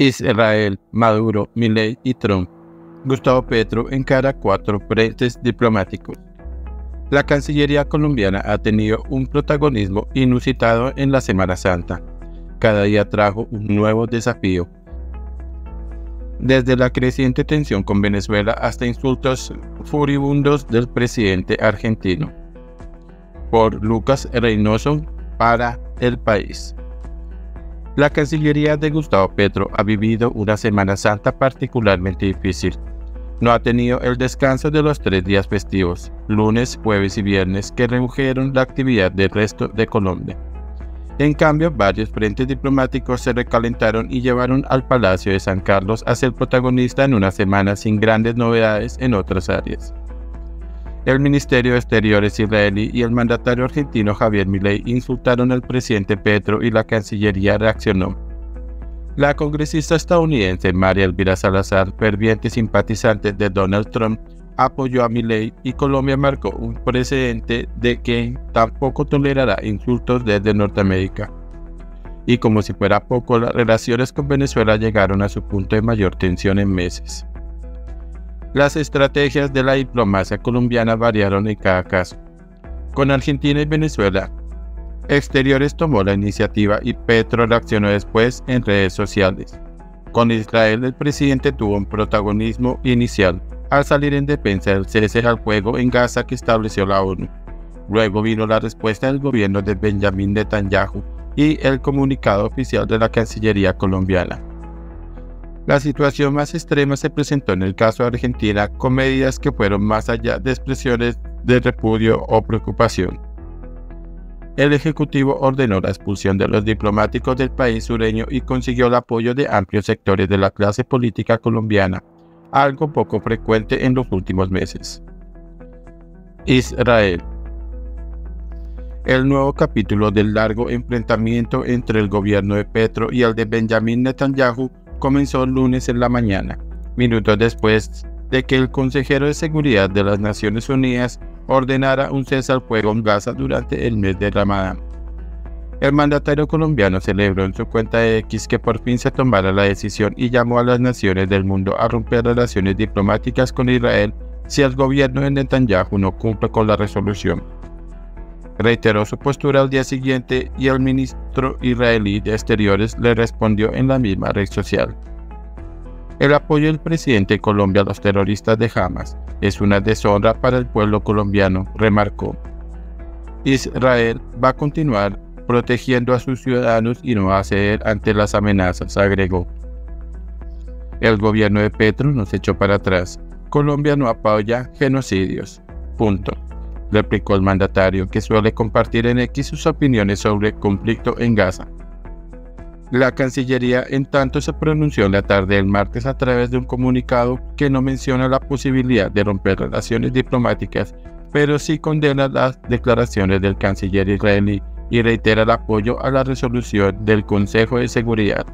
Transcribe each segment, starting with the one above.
Israel, Maduro, Milei y Trump. Gustavo Petro encara cuatro frentes diplomáticos. La Cancillería colombiana ha tenido un protagonismo inusitado en la Semana Santa. Cada día trajo un nuevo desafío. Desde la creciente tensión con Venezuela hasta insultos furibundos del presidente argentino. Por Lucas Reynoso para el país. La Cancillería de Gustavo Petro ha vivido una Semana Santa particularmente difícil. No ha tenido el descanso de los tres días festivos, lunes, jueves y viernes, que redujeron la actividad del resto de Colombia. En cambio, varios frentes diplomáticos se recalentaron y llevaron al Palacio de San Carlos a ser protagonista en una semana sin grandes novedades en otras áreas. El Ministerio de Exteriores israelí y el mandatario argentino Javier Milei insultaron al presidente Petro y la Cancillería reaccionó. La congresista estadounidense María Elvira Salazar, ferviente simpatizante de Donald Trump, apoyó a Milei y Colombia marcó un precedente de que tampoco tolerará insultos desde Norteamérica. Y como si fuera poco, las relaciones con Venezuela llegaron a su punto de mayor tensión en meses. Las estrategias de la diplomacia colombiana variaron en cada caso. Con Argentina y Venezuela, Exteriores tomó la iniciativa y Petro reaccionó después en redes sociales. Con Israel el presidente tuvo un protagonismo inicial al salir en defensa del cese al fuego en Gaza que estableció la ONU. Luego vino la respuesta del gobierno de Benjamin Netanyahu y el comunicado oficial de la Cancillería colombiana. La situación más extrema se presentó en el caso de Argentina con medidas que fueron más allá de expresiones de repudio o preocupación. El Ejecutivo ordenó la expulsión de los diplomáticos del país sureño y consiguió el apoyo de amplios sectores de la clase política colombiana, algo poco frecuente en los últimos meses. Israel el nuevo capítulo del largo enfrentamiento entre el gobierno de Petro y el de Benjamin Netanyahu comenzó el lunes en la mañana, minutos después de que el consejero de seguridad de las Naciones Unidas ordenara un cese al fuego en Gaza durante el mes de Ramadán. El mandatario colombiano celebró en su cuenta de X que por fin se tomara la decisión y llamó a las naciones del mundo a romper relaciones diplomáticas con Israel si el gobierno de Netanyahu no cumple con la resolución reiteró su postura al día siguiente y el ministro israelí de Exteriores le respondió en la misma red social. El apoyo del presidente de Colombia a los terroristas de Hamas es una deshonra para el pueblo colombiano, remarcó. Israel va a continuar protegiendo a sus ciudadanos y no va a ceder ante las amenazas, agregó. El gobierno de Petro nos echó para atrás. Colombia no apoya genocidios. Punto replicó el mandatario, que suele compartir en X sus opiniones sobre el conflicto en Gaza. La Cancillería en tanto se pronunció la tarde del martes a través de un comunicado que no menciona la posibilidad de romper relaciones diplomáticas, pero sí condena las declaraciones del canciller israelí y reitera el apoyo a la resolución del Consejo de Seguridad.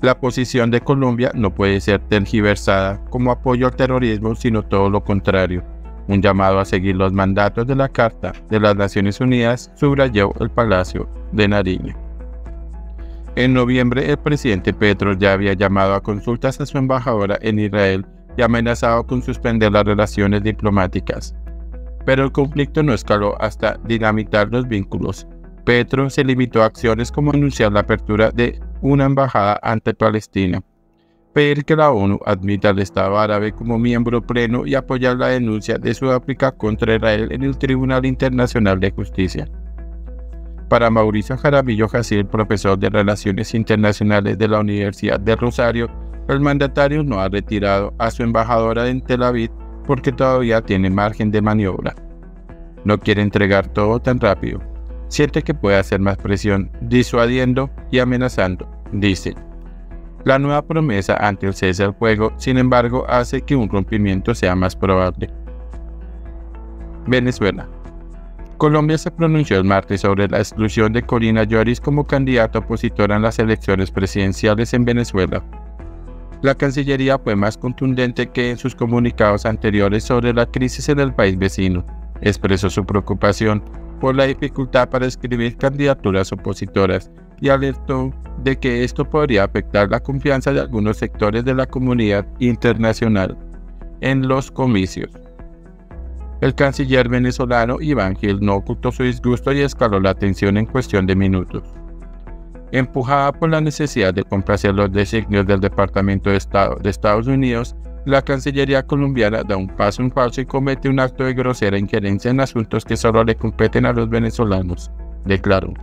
La posición de Colombia no puede ser tergiversada como apoyo al terrorismo, sino todo lo contrario un llamado a seguir los mandatos de la Carta de las Naciones Unidas, subrayó el Palacio de Nariño. En noviembre, el presidente Petro ya había llamado a consultas a su embajadora en Israel y amenazado con suspender las relaciones diplomáticas. Pero el conflicto no escaló hasta dinamitar los vínculos. Petro se limitó a acciones como anunciar la apertura de una embajada ante Palestina pedir que la ONU admita al Estado árabe como miembro pleno y apoyar la denuncia de Sudáfrica contra Israel en el Tribunal Internacional de Justicia. Para Mauricio Jaramillo Jacir, profesor de Relaciones Internacionales de la Universidad de Rosario, el mandatario no ha retirado a su embajadora en Tel Aviv porque todavía tiene margen de maniobra. No quiere entregar todo tan rápido. Siente que puede hacer más presión, disuadiendo y amenazando, dice. La nueva promesa ante el cese del fuego, sin embargo, hace que un rompimiento sea más probable. Venezuela. Colombia se pronunció el martes sobre la exclusión de Corina Lloris como candidata opositora en las elecciones presidenciales en Venezuela. La Cancillería fue más contundente que en sus comunicados anteriores sobre la crisis en el país vecino. Expresó su preocupación por la dificultad para escribir candidaturas opositoras y alertó de que esto podría afectar la confianza de algunos sectores de la comunidad internacional en los comicios. El canciller venezolano Iván Gil no ocultó su disgusto y escaló la tensión en cuestión de minutos. Empujada por la necesidad de complacer los designios del Departamento de Estado de Estados Unidos, la Cancillería colombiana da un paso en falso y comete un acto de grosera injerencia en asuntos que solo le competen a los venezolanos, declaró.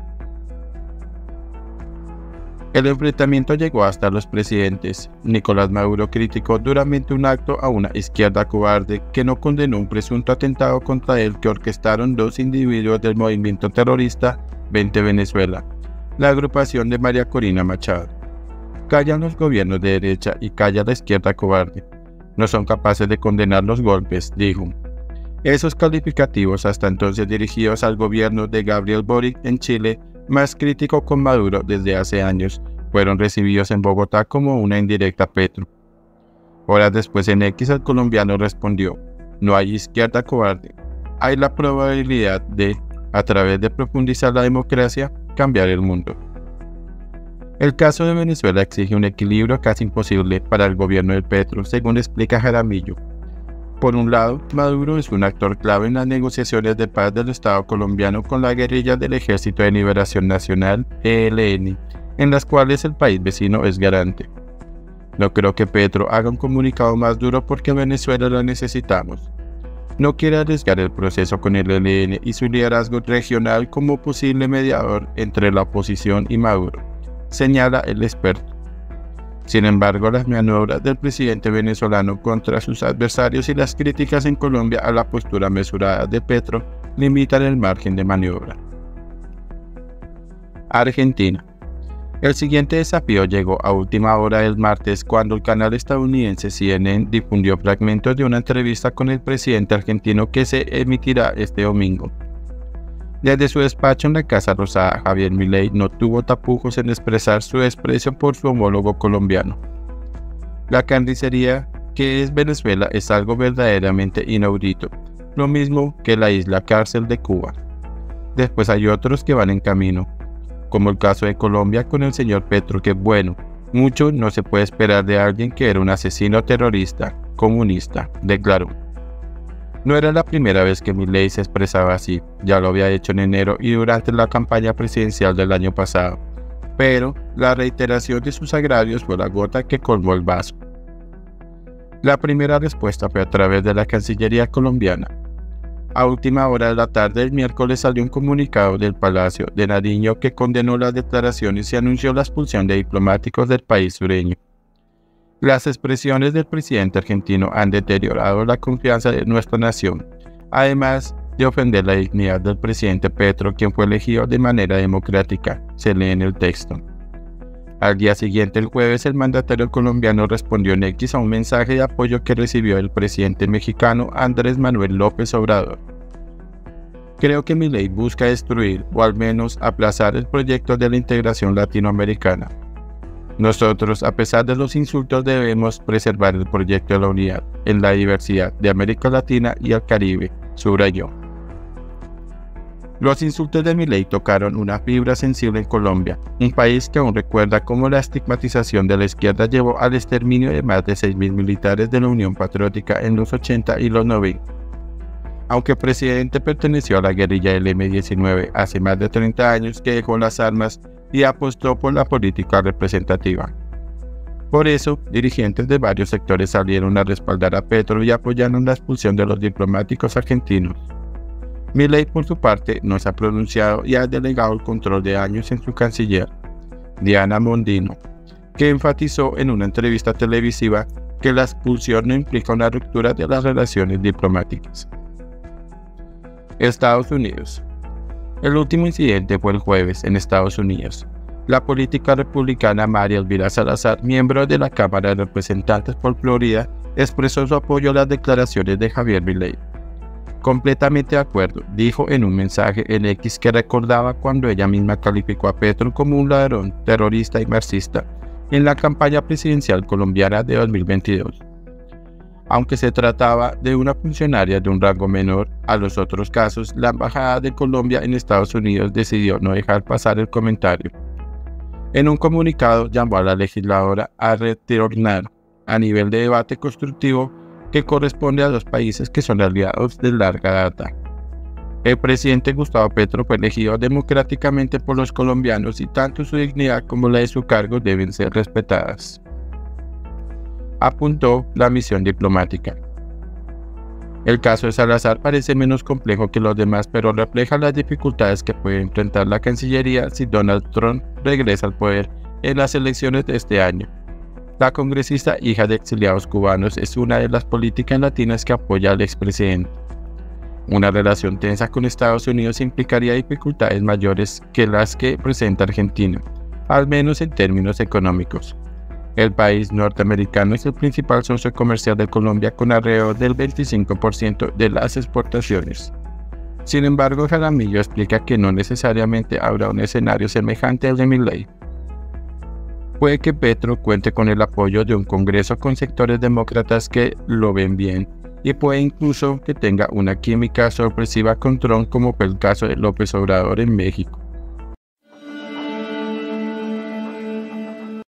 El enfrentamiento llegó hasta los presidentes. Nicolás Maduro criticó duramente un acto a una izquierda cobarde que no condenó un presunto atentado contra él que orquestaron dos individuos del movimiento terrorista 20 Venezuela, la agrupación de María Corina Machado. Callan los gobiernos de derecha y calla la izquierda cobarde. No son capaces de condenar los golpes, dijo. Esos calificativos hasta entonces dirigidos al gobierno de Gabriel Boric en Chile, más crítico con Maduro desde hace años, fueron recibidos en Bogotá como una indirecta Petro. Horas después en X el colombiano respondió, no hay izquierda cobarde, hay la probabilidad de, a través de profundizar la democracia, cambiar el mundo. El caso de Venezuela exige un equilibrio casi imposible para el gobierno de Petro, según explica Jaramillo. Por un lado, Maduro es un actor clave en las negociaciones de paz del Estado colombiano con la guerrilla del Ejército de Liberación Nacional, ELN, en las cuales el país vecino es garante. No creo que Petro haga un comunicado más duro porque Venezuela lo necesitamos no quiere arriesgar el proceso con el ELN y su liderazgo regional como posible mediador entre la oposición y Maduro, señala el experto. Sin embargo, las maniobras del presidente venezolano contra sus adversarios y las críticas en Colombia a la postura mesurada de Petro limitan el margen de maniobra. Argentina. El siguiente desafío llegó a última hora del martes cuando el canal estadounidense CNN difundió fragmentos de una entrevista con el presidente argentino que se emitirá este domingo. Desde su despacho en la Casa Rosada, Javier Milei no tuvo tapujos en expresar su desprecio por su homólogo colombiano. La carnicería que es Venezuela es algo verdaderamente inaudito, lo mismo que la isla cárcel de Cuba. Después hay otros que van en camino, como el caso de Colombia con el señor Petro, que bueno, mucho no se puede esperar de alguien que era un asesino terrorista, comunista, declaró. No era la primera vez que Milley se expresaba así, ya lo había hecho en enero y durante la campaña presidencial del año pasado, pero la reiteración de sus agravios fue la gota que colmó el vaso. La primera respuesta fue a través de la Cancillería colombiana, a última hora de la tarde del miércoles salió un comunicado del Palacio de Nariño que condenó las declaraciones y anunció la expulsión de diplomáticos del país sureño. Las expresiones del presidente argentino han deteriorado la confianza de nuestra nación, además de ofender la dignidad del presidente Petro, quien fue elegido de manera democrática, se lee en el texto. Al día siguiente, el jueves, el mandatario colombiano respondió en X a un mensaje de apoyo que recibió el presidente mexicano Andrés Manuel López Obrador. Creo que mi ley busca destruir o al menos aplazar el proyecto de la integración latinoamericana. Nosotros, a pesar de los insultos, debemos preservar el proyecto de la unidad en la diversidad de América Latina y el Caribe, subrayó. Los insultos de Milei tocaron una fibra sensible en Colombia, un país que aún recuerda cómo la estigmatización de la izquierda llevó al exterminio de más de 6.000 militares de la Unión Patriótica en los 80 y los 90. Aunque el presidente perteneció a la guerrilla del M-19 hace más de 30 años que dejó las armas y apostó por la política representativa. Por eso, dirigentes de varios sectores salieron a respaldar a Petro y apoyaron la expulsión de los diplomáticos argentinos. Milley, por su parte, no se ha pronunciado y ha delegado el control de años en su canciller, Diana Mondino, que enfatizó en una entrevista televisiva que la expulsión no implica una ruptura de las relaciones diplomáticas. Estados Unidos. El último incidente fue el jueves en Estados Unidos. La política republicana María Elvira Salazar, miembro de la Cámara de Representantes por Florida, expresó su apoyo a las declaraciones de Javier Milei Completamente de acuerdo, dijo en un mensaje en X que recordaba cuando ella misma calificó a Petro como un ladrón, terrorista y marxista en la campaña presidencial colombiana de 2022. Aunque se trataba de una funcionaria de un rango menor a los otros casos, la Embajada de Colombia en Estados Unidos decidió no dejar pasar el comentario. En un comunicado llamó a la legisladora a retornar a nivel de debate constructivo que corresponde a los países que son aliados de larga data. El presidente Gustavo Petro fue elegido democráticamente por los colombianos y tanto su dignidad como la de su cargo deben ser respetadas. Apuntó la misión diplomática. El caso de Salazar parece menos complejo que los demás, pero refleja las dificultades que puede enfrentar la Cancillería si Donald Trump regresa al poder en las elecciones de este año. La congresista hija de exiliados cubanos es una de las políticas latinas que apoya al expresidente. Una relación tensa con Estados Unidos implicaría dificultades mayores que las que presenta Argentina, al menos en términos económicos. El país norteamericano es el principal socio comercial de Colombia con alrededor del 25% de las exportaciones. Sin embargo, Jaramillo explica que no necesariamente habrá un escenario semejante al de Milley. Puede que Petro cuente con el apoyo de un Congreso con sectores demócratas que lo ven bien, y puede incluso que tenga una química sorpresiva con Trump como fue el caso de López Obrador en México.